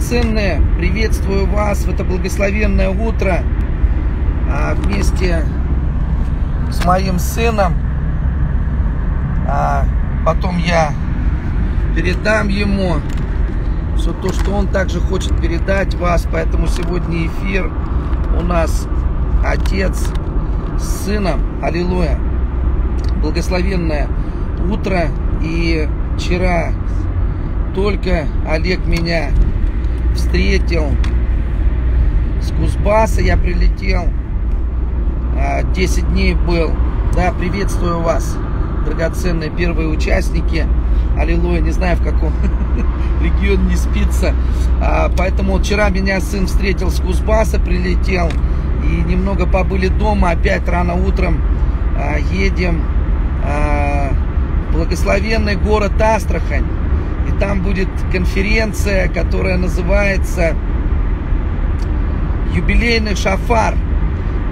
драгоценные, приветствую вас в это благословенное утро а, вместе с моим сыном. А, потом я передам ему все то, что он также хочет передать вас. Поэтому сегодня эфир у нас отец с сыном. Аллилуйя. Благословенное утро. И вчера только Олег меня встретил с Кузбасса, я прилетел, 10 а, дней был. Да, приветствую вас, драгоценные первые участники. Аллилуйя, не знаю в каком регион не спится. А, поэтому вчера меня сын встретил с Кузбасса, прилетел. И немного побыли дома, опять рано утром а, едем. Благословенный город Астрахань там будет конференция, которая называется юбилейный шафар.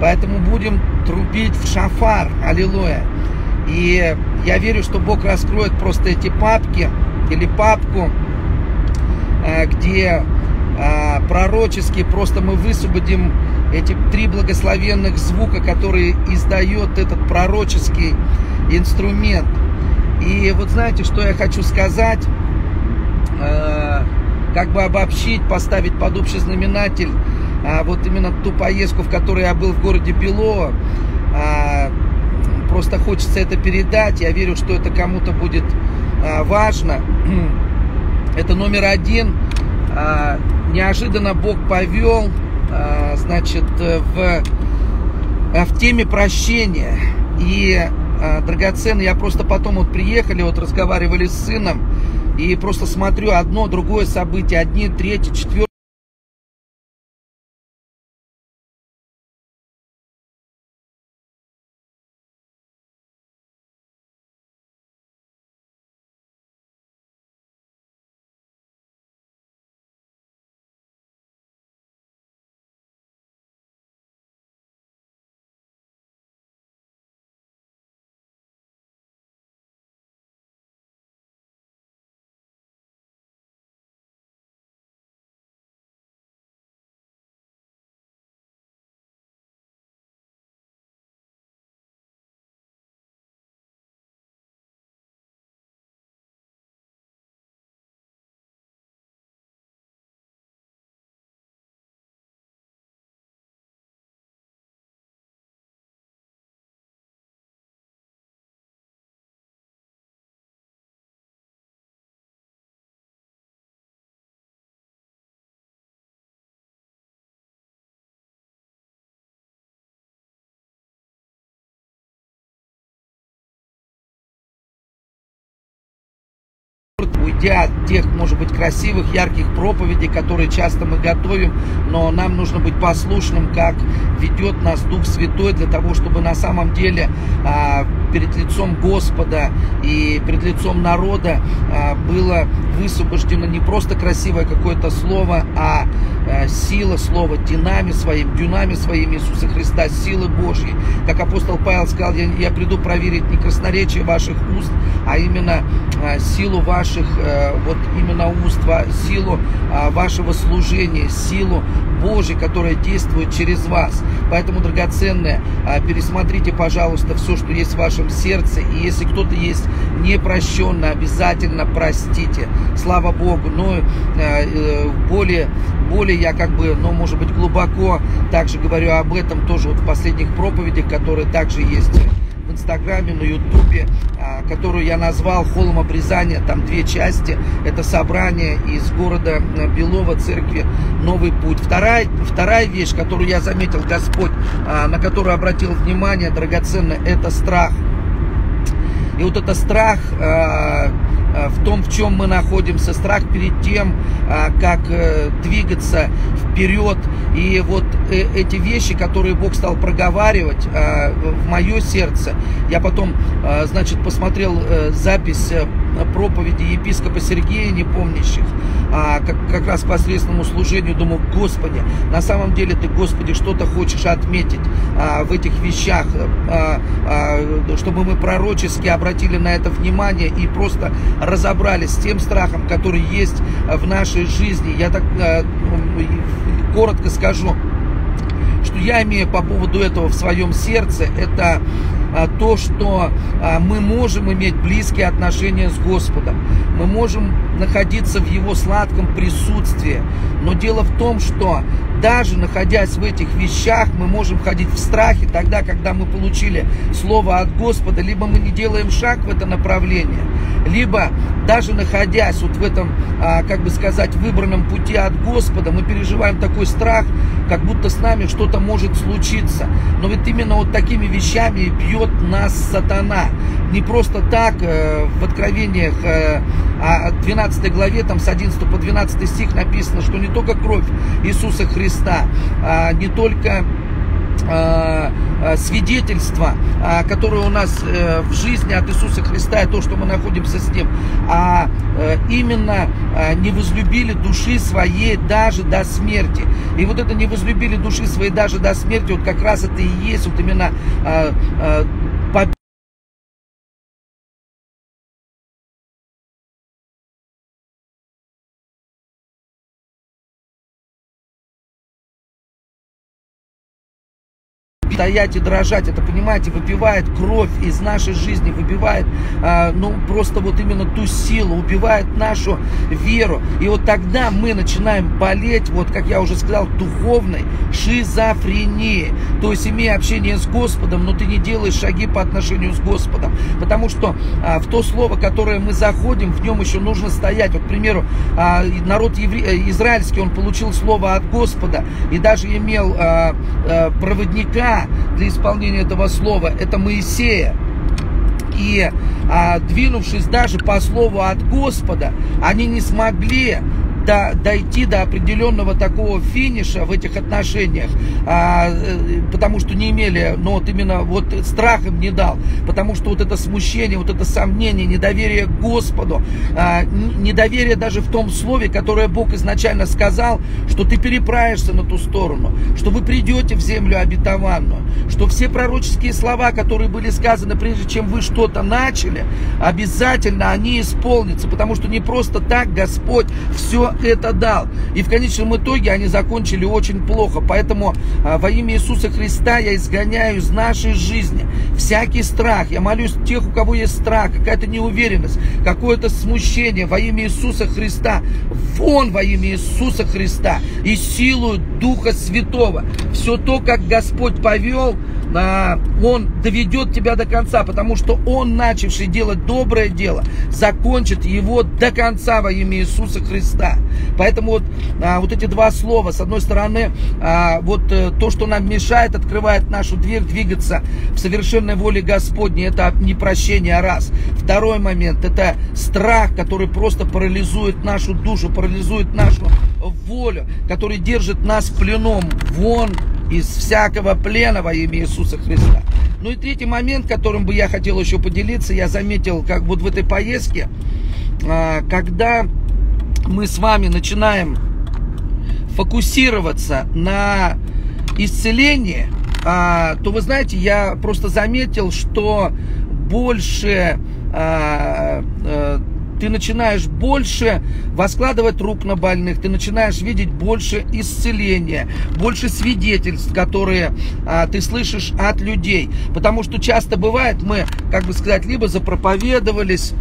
Поэтому будем трубить в шафар. Аллилуйя. И я верю, что Бог раскроет просто эти папки или папку, э, где э, пророчески просто мы высвободим эти три благословенных звука, которые издает этот пророческий инструмент. И вот знаете, что я хочу сказать? Э, как бы обобщить, поставить под общий знаменатель а, вот именно ту поездку, в которой я был в городе Белово. А, просто хочется это передать. Я верю, что это кому-то будет а, важно. Это номер один. А, неожиданно Бог повел, а, значит, в, в теме прощения. И а, драгоценный, я просто потом вот приехали, вот разговаривали с сыном, и просто смотрю одно, другое событие, одни, третье, четвертое. От тех, может быть, красивых, ярких проповедей, которые часто мы готовим, но нам нужно быть послушным, как ведет нас Дух Святой для того, чтобы на самом деле а, перед лицом Господа и перед лицом народа а, было высвобождено не просто красивое какое-то слово, а, а сила слова, динами своим, дюнами своим Иисуса Христа, силы Божьей. Как апостол Павел сказал, я, я приду проверить не красноречие ваших уст, а именно а, силу ваших, вот именно уст, силу вашего служения, силу Божьей, которая действует через вас. Поэтому, драгоценные, пересмотрите, пожалуйста, все, что есть в вашем сердце. И если кто-то есть непрощенный, обязательно простите. Слава Богу. Но э, э, более, более я как бы, ну, может быть, глубоко также говорю об этом тоже вот в последних проповедях, которые также есть в Инстаграме, на Ютубе, а, которую я назвал «Холм обрезания». Там две части. Это собрание из города э, Белова, церкви «Новый путь». Вторая, вторая вещь, которую я заметил, Господь, а, на которую обратил внимание, драгоценно, это страх. И вот это страх э, э, в том, в чем мы находимся, страх перед тем, э, как двигаться вперед. И вот эти вещи, которые Бог стал проговаривать в мое сердце, я потом, значит, посмотрел запись проповеди епископа Сергея Непомнящих, а, как, как раз воскресному служению, думаю, Господи, на самом деле Ты, Господи, что-то хочешь отметить а, в этих вещах, а, а, чтобы мы пророчески обратили на это внимание и просто разобрались с тем страхом, который есть в нашей жизни. Я так а, коротко скажу, что я имею по поводу этого в своем сердце, это то, что а, мы можем иметь близкие отношения с Господом, мы можем находиться в Его сладком присутствии. Но дело в том, что даже находясь в этих вещах, мы можем ходить в страхе тогда, когда мы получили Слово от Господа, либо мы не делаем шаг в это направление, либо даже находясь вот в этом, а, как бы сказать, выбранном пути от Господа, мы переживаем такой страх, как будто с нами что-то может случиться. Но ведь именно вот такими вещами бьет нас сатана. Не просто так э, в Откровениях 12 э, главе, там с 11 по 12 стих написано, что не только кровь Иисуса Христа, а не только свидетельство, э, которое у нас в жизни от Иисуса Христа, и то, что мы находимся с Ним, а именно не возлюбили души своей даже до смерти. И вот это не возлюбили души своей даже до смерти, вот как раз это и есть вот именно стоять и дрожать. Это, понимаете, выбивает кровь из нашей жизни, выбивает, а, ну, просто вот именно ту силу, убивает нашу веру. И вот тогда мы начинаем болеть, вот, как я уже сказал, духовной шизофрении. То есть, имея общение с Господом, но ты не делаешь шаги по отношению с Господом. Потому что а, в то слово, которое мы заходим, в нем еще нужно стоять. Вот, к примеру, а, народ евре... Э, израильский, он получил слово от Господа и даже имел а, а, проводника, для исполнения этого слова, это Моисея. И а, двинувшись даже по слову от Господа, они не смогли до, дойти до определенного такого финиша в этих отношениях, а, э, потому что не имели, но вот именно вот страх им не дал, потому что вот это смущение, вот это сомнение, недоверие к Господу, а, недоверие даже в том слове, которое Бог изначально сказал, что ты переправишься на ту сторону, что вы придете в землю обетованную, что все пророческие слова, которые были сказаны, прежде чем вы что-то начали, обязательно они исполнятся, потому что не просто так Господь все это дал. И в конечном итоге они закончили очень плохо. Поэтому а, во имя Иисуса Христа я изгоняю из нашей жизни всякий страх. Я молюсь тех, у кого есть страх, какая-то неуверенность, какое-то смущение во имя Иисуса Христа. Вон во имя Иисуса Христа и силу Духа Святого. Все то, как Господь повел, он доведет тебя до конца, потому что Он, начавший делать доброе дело, закончит его до конца во имя Иисуса Христа. Поэтому вот, а, вот эти два слова, с одной стороны, а, вот э, то, что нам мешает, открывает нашу дверь двигаться в совершенной воле Господней, это не прощение, а раз. Второй момент, это страх, который просто парализует нашу душу, парализует нашу волю, который держит нас пленом. Вон из всякого плена во имя Иисуса Христа. Ну и третий момент, которым бы я хотел еще поделиться, я заметил, как вот в этой поездке, а, когда мы с вами начинаем фокусироваться на исцелении, а, то вы знаете, я просто заметил, что больше а, ты начинаешь больше воскладывать рук на больных, ты начинаешь видеть больше исцеления, больше свидетельств, которые а, ты слышишь от людей. Потому что часто бывает, мы, как бы сказать, либо запроповедовались,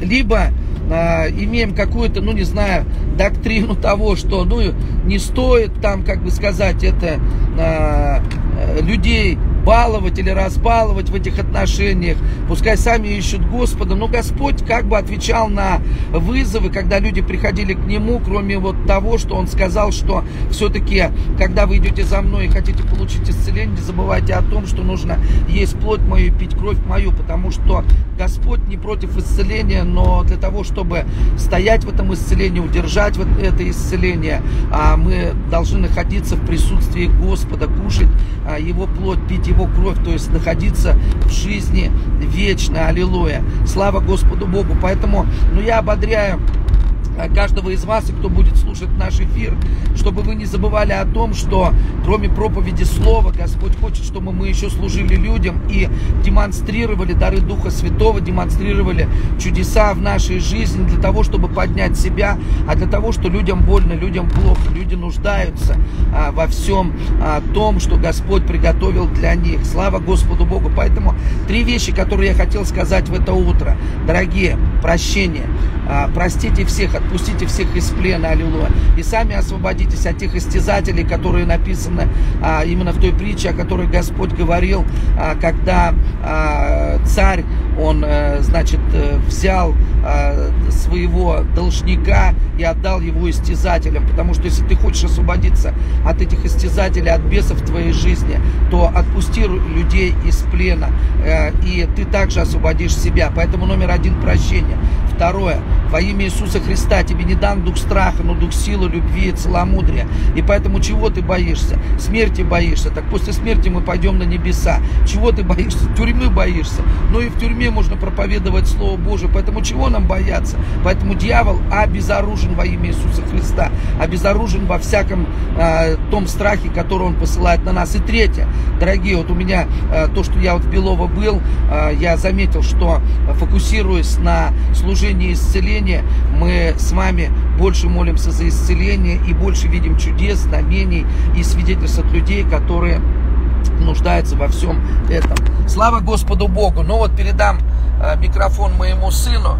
либо а, имеем какую-то, ну не знаю, доктрину того, что ну не стоит там, как бы сказать, это а, людей баловать или разбаловать в этих отношениях. Пускай сами ищут Господа. Но Господь как бы отвечал на вызовы, когда люди приходили к Нему, кроме вот того, что Он сказал, что все-таки, когда вы идете за мной и хотите получить исцеление, не забывайте о том, что нужно есть плоть мою пить кровь мою, потому что Господь не против исцеления, но для того, чтобы стоять в этом исцелении, удержать вот это исцеление, а мы должны находиться в присутствии Господа, кушать а, Его плоть, пить Его кровь, то есть находиться в жизни вечно. Аллилуйя. Слава Господу Богу. Поэтому, ну, я ободряю каждого из вас, и кто будет слушать наш эфир, чтобы вы не забывали о том, что кроме проповеди Слова, Господь хочет, чтобы мы еще служили людям и демонстрировали дары Духа Святого, демонстрировали чудеса в нашей жизни для того, чтобы поднять себя, а для того, что людям больно, людям плохо, люди нуждаются а, во всем а, том, что Господь приготовил для них. Слава Господу Богу. Поэтому три вещи, которые я хотел сказать в это утро. Дорогие, прощение. А, простите всех, отпустите всех из плена, аллилуйя. И сами освободитесь от тех истязателей, которые написаны а, именно в той притче, о которой Господь говорил, а, когда царь, он, а, значит, э, взял своего должника и отдал его истязателям. Потому что если ты хочешь освободиться от этих истязателей, от бесов в твоей жизни, то отпусти людей из плена, а, и ты также освободишь себя. Поэтому номер один прощение. Yeah. Второе. Во имя Иисуса Христа тебе не дан дух страха, но дух силы, любви и целомудрия. И поэтому чего ты боишься? Смерти боишься. Так после смерти мы пойдем на небеса. Чего ты боишься? Тюрьмы боишься. Но и в тюрьме можно проповедовать Слово Божие. Поэтому чего нам бояться? Поэтому дьявол обезоружен во имя Иисуса Христа. Обезоружен во всяком э, том страхе, который он посылает на нас. И третье. Дорогие, вот у меня э, то, что я вот в Белово был, э, я заметил, что фокусируясь на служении исцеления, мы с вами больше молимся за исцеление и больше видим чудес, знамений и свидетельств от людей, которые нуждаются во всем этом. Слава Господу Богу. Ну вот передам э, микрофон моему сыну.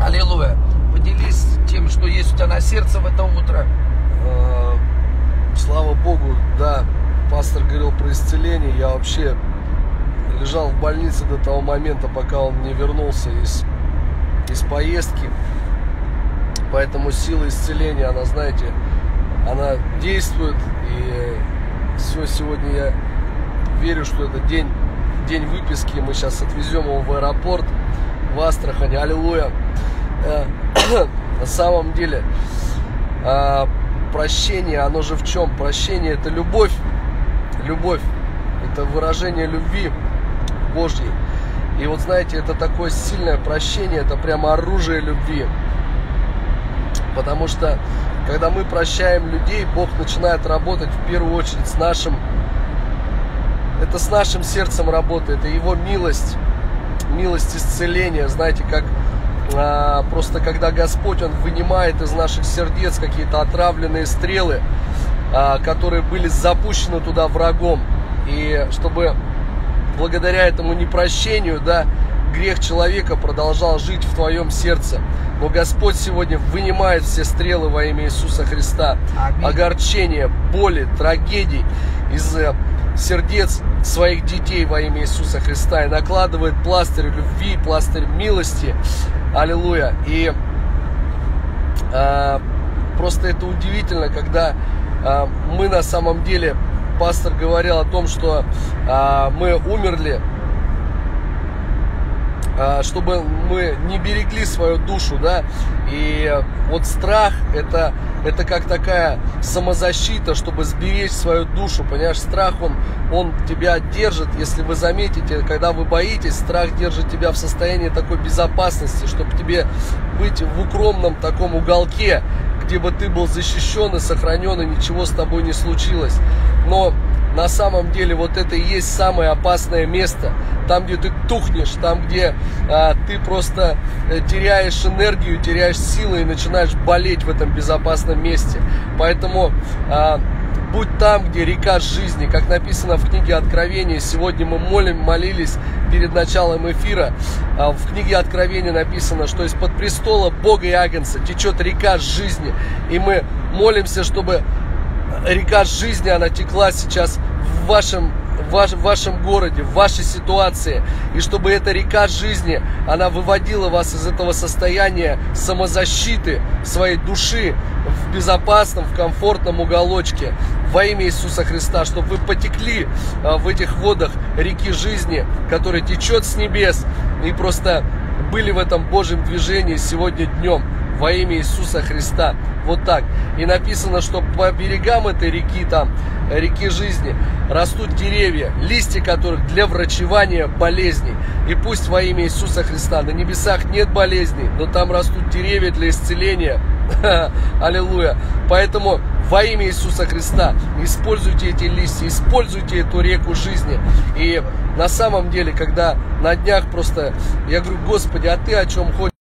Аллилуйя. Поделись тем, что есть у тебя на сердце в это утро. Э, слава Богу, да, пастор говорил про исцеление. Я вообще лежал в больнице до того момента, пока он не вернулся из, из поездки. Поэтому сила исцеления, она, знаете, она действует. И все сегодня я верю, что это день, день выписки. Мы сейчас отвезем его в аэропорт в Астрахань. Аллилуйя. Э, на самом деле, а, прощение, оно же в чем? Прощение это любовь. Любовь. Это выражение любви Божьей. И вот знаете, это такое сильное прощение, это прямо оружие любви. Потому что, когда мы прощаем людей, Бог начинает работать в первую очередь с нашим, это с нашим сердцем работает, и Его милость, милость исцеления, знаете, как а, просто когда Господь, Он вынимает из наших сердец какие-то отравленные стрелы, а, которые были запущены туда врагом, и чтобы благодаря этому непрощению, да, грех человека продолжал жить в твоем сердце. Но Господь сегодня вынимает все стрелы во имя Иисуса Христа. Аминь. Огорчения, боли, трагедий из э, сердец своих детей во имя Иисуса Христа и накладывает пластырь любви, пластырь милости. Аллилуйя. И э, просто это удивительно, когда э, мы на самом деле, пастор говорил о том, что э, мы умерли а, чтобы мы не берегли свою душу, да, и вот страх это, это как такая самозащита, чтобы сберечь свою душу, понимаешь, страх он, он тебя держит, если вы заметите, когда вы боитесь, страх держит тебя в состоянии такой безопасности, чтобы тебе быть в укромном таком уголке, где бы ты был защищен и сохранен, и ничего с тобой не случилось. Но на самом деле вот это и есть самое опасное место. Там, где ты тухнешь, там, где а, ты просто э, теряешь энергию, теряешь силы и начинаешь болеть в этом безопасном месте. Поэтому а, будь там, где река жизни, как написано в книге Откровения. Сегодня мы молим, молились перед началом эфира. А, в книге Откровения написано, что из-под престола Бога и Агнца течет река жизни. И мы молимся, чтобы река жизни, она текла сейчас в вашем, ваш, в вашем городе, в вашей ситуации. И чтобы эта река жизни, она выводила вас из этого состояния самозащиты своей души в безопасном, в комфортном уголочке во имя Иисуса Христа, чтобы вы потекли а, в этих водах реки жизни, которая течет с небес, и просто были в этом Божьем движении сегодня днем. Во имя Иисуса Христа. Вот так. И написано, что по берегам этой реки, там, реки жизни, растут деревья, листья которых для врачевания болезней. И пусть во имя Иисуса Христа на небесах нет болезней, но там растут деревья для исцеления. Аллилуйя. Поэтому во имя Иисуса Христа используйте эти листья, используйте эту реку жизни. И на самом деле, когда на днях просто я говорю, Господи, а ты о чем хочешь?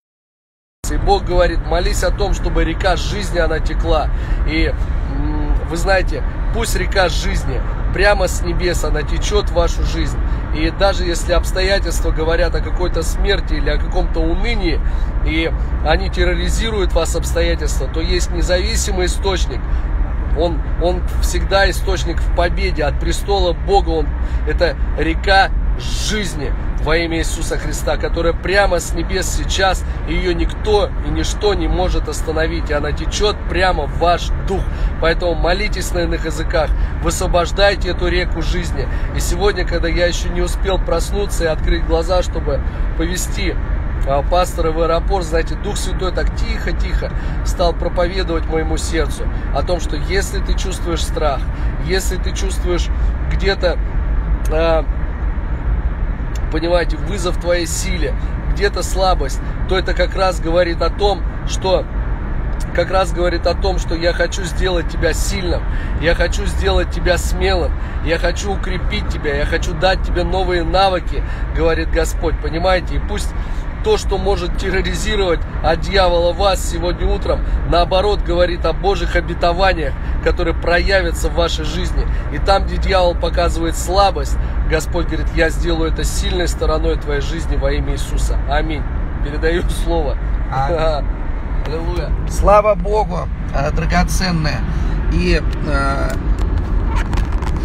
Бог говорит, молись о том, чтобы река жизни, она текла. И вы знаете, пусть река жизни прямо с небес, она течет в вашу жизнь. И даже если обстоятельства говорят о какой-то смерти или о каком-то унынии, и они терроризируют вас обстоятельства, то есть независимый источник, он, он всегда источник в победе от престола Бога. Он, это река жизни во имя Иисуса Христа, которая прямо с небес сейчас, ее никто и ничто не может остановить, и она течет прямо в ваш дух. Поэтому молитесь на иных языках, высвобождайте эту реку жизни. И сегодня, когда я еще не успел проснуться и открыть глаза, чтобы повести а, пастора в аэропорт, знаете, Дух Святой так тихо-тихо стал проповедовать моему сердцу о том, что если ты чувствуешь страх, если ты чувствуешь где-то а, понимаете, вызов твоей силе, где-то слабость, то это как раз говорит о том, что как раз говорит о том, что я хочу сделать тебя сильным, я хочу сделать тебя смелым, я хочу укрепить тебя, я хочу дать тебе новые навыки, говорит Господь, понимаете? И пусть то, что может терроризировать от дьявола вас сегодня утром, наоборот, говорит о Божьих обетованиях, которые проявятся в вашей жизни. И там, где дьявол показывает слабость, Господь говорит, я сделаю это сильной стороной твоей жизни во имя Иисуса. Аминь. Передаю слово. Аллилуйя. Слава Богу, э, драгоценное. И э,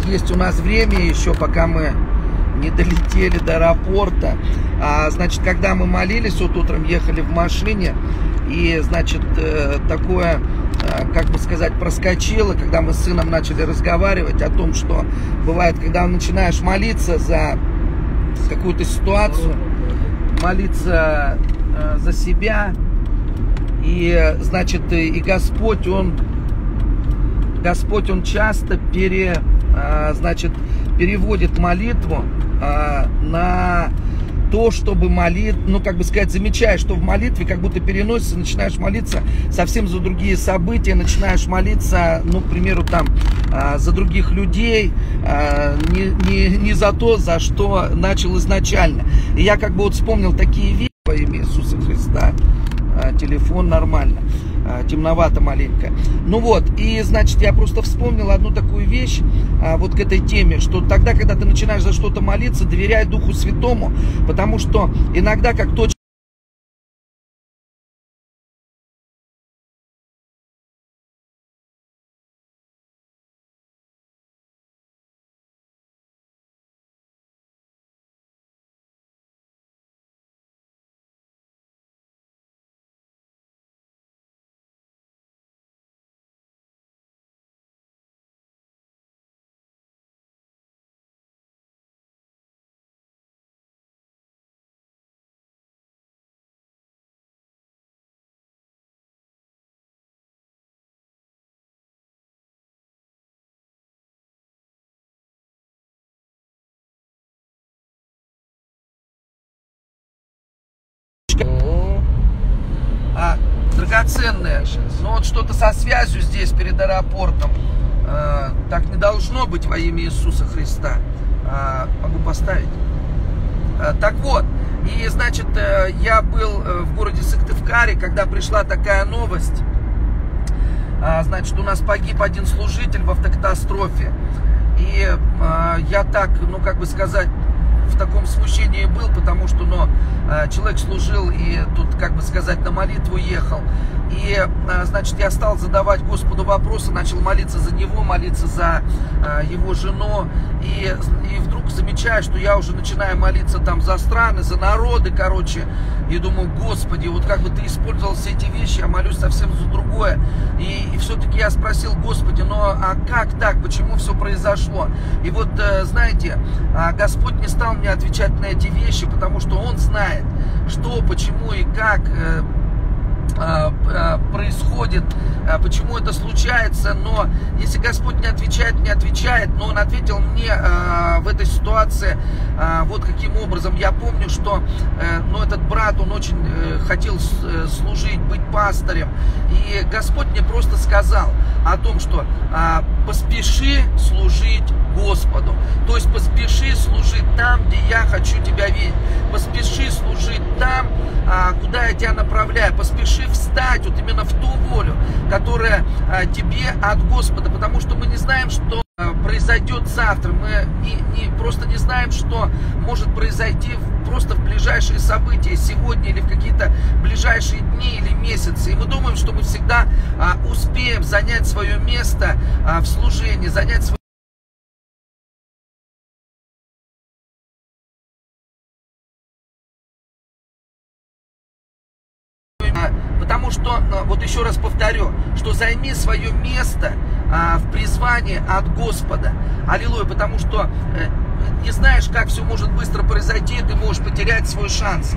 есть у нас время еще, пока мы не долетели до аэропорта. А, значит, когда мы молились, вот утром ехали в машине, и, значит, э, такое, э, как бы сказать, проскочило, когда мы с сыном начали разговаривать о том, что бывает, когда начинаешь молиться за какую-то ситуацию, молиться э, за себя, и, значит, и Господь, Он, Господь, Он часто пере, значит, переводит молитву на то, чтобы молить, ну, как бы сказать, замечаешь, что в молитве как будто переносится, начинаешь молиться совсем за другие события, начинаешь молиться, ну, к примеру, там, а, за других людей, а, не, не, не за то, за что начал изначально. И я как бы вот вспомнил такие вещи во имя Иисуса Христа, а, телефон нормально. А, темновато маленько. Ну вот, и значит, я просто вспомнил одну такую вещь а, вот к этой теме, что тогда, когда ты начинаешь за что-то молиться, доверяй Духу Святому, потому что иногда, как точно драгоценное. Но вот что-то со связью здесь перед аэропортом. Э, так не должно быть во имя Иисуса Христа. Э, могу поставить. Э, так вот, и значит, э, я был э, в городе Сыктывкаре, когда пришла такая новость. Э, значит, у нас погиб один служитель в автокатастрофе. И э, я так, ну как бы сказать, в таком смущении был, потому что, ну, э, человек служил и тут, как бы сказать, на молитву ехал. И, э, значит, я стал задавать Господу вопросы, начал молиться за него, молиться за э, его жену. И, и вдруг замечаю, что я уже начинаю молиться там за страны, за народы, короче. И думаю, Господи, вот как бы ты использовал все эти вещи, я молюсь совсем за другое. И, и все-таки я спросил, Господи, ну а как так, почему все произошло? И вот, знаете, Господь не стал мне отвечать на эти вещи, потому что Он знает, что, почему и как а, а, происходит, а, почему это случается, но если Господь не отвечает, не отвечает, но Он ответил мне в этой ситуации вот каким образом. Я помню, что э, ну, этот брат, он очень э, хотел э, служить, быть пастырем, и Господь мне просто сказал о том, что поспеши служить Господу, то есть поспеши служить там, где я хочу тебя видеть, поспеши служить там, куда я тебя направляю, поспеши встать вот именно в ту волю, которая а, тебе от Господа, потому что мы не знаем, что а, произойдет завтра. Мы не, не, просто не знаем, что может произойти просто в ближайшие события, сегодня или в какие-то ближайшие дни или месяцы. И мы думаем, что мы всегда а, успеем занять свое место в служении, занять свое что, э, вот еще раз повторю, что займи свое место а, в призвании от Господа. Аллилуйя, потому что э, не знаешь, как все может быстро произойти, ты можешь потерять свой шанс.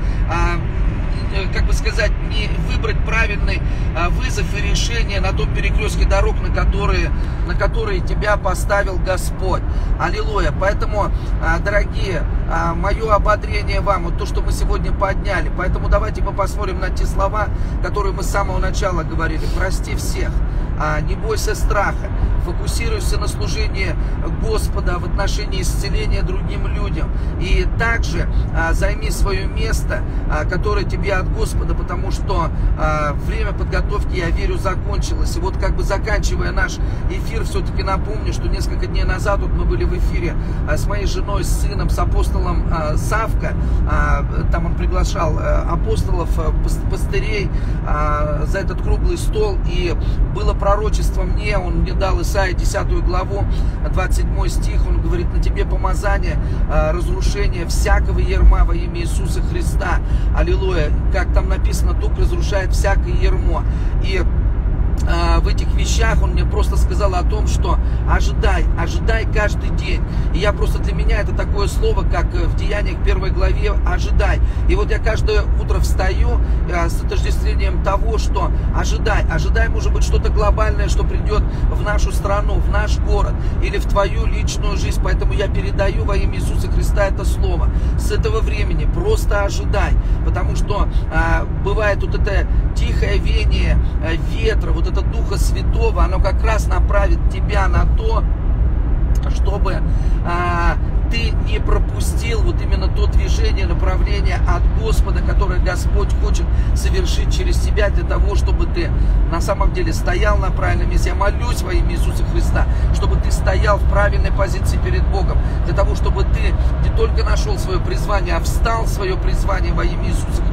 Э, как бы сказать, не выбрать правильный а, вызов и решение на том перекрестке дорог, на которые, на которые тебя поставил Господь. Аллилуйя. Поэтому, а, дорогие, а, мое ободрение вам, вот то, что мы сегодня подняли. Поэтому давайте мы посмотрим на те слова, которые мы с самого начала говорили. Прости всех, не бойся страха, фокусируйся на служении Господа в отношении исцеления другим людям. И также займи свое место, которое тебе от Господа, потому что э, время подготовки, я верю, закончилось. И вот как бы заканчивая наш эфир, все-таки напомню, что несколько дней назад вот мы были в эфире э, с моей женой, с сыном, с апостолом э, Савка. Э, там он приглашал э, апостолов, э, пастырей э, за этот круглый стол. И было пророчество мне, он мне дал Исаия 10 главу, 27 стих, он говорит, на тебе помазание, э, разрушение всякого ерма во имя Иисуса Христа. Аллилуйя как там написано, Дух разрушает всякое ермо. И а, в этих вещах он мне просто сказал о том, что ожидай, ожидай каждый день. И я просто для меня это такое слово, как в Деяниях первой главе, ожидай. И вот я каждое утро встаю а, с отождествлением того, что ожидай, ожидай, может быть, что-то глобальное, что придет в нашу страну, в наш город или в твою личную жизнь. Поэтому я передаю во имя Иисуса Христа это слово. С этого времени просто ожидай, потому что а, бывает вот это тихое веяние а, ветра, вот это Духа Святого, оно как раз направит тебя на то, чтобы а, ты не пропустил вот именно то движение, направление от Господа, которое Господь хочет совершить через тебя для того, чтобы ты на самом деле стоял на правильном месте. Я молюсь во имя Иисуса Христа, чтобы ты стоял в правильной позиции перед Богом, для того, чтобы ты не только нашел свое призвание, а встал в свое призвание во имя Иисуса Христа.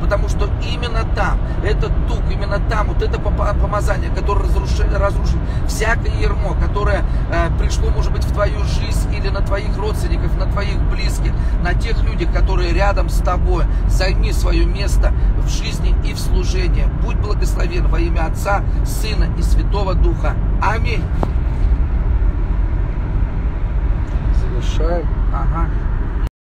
Потому что именно там, этот дух, именно там, вот это помазание, которое разрушит, разрушит всякое ермо, которое э, пришло, может быть, в твою жизнь или на твоих родственников, родственников, на твоих близких, на тех людях, которые рядом с тобой. Займи свое место в жизни и в служении. Будь благословен во имя Отца, Сына и Святого Духа. Аминь. Завершаем. Ага.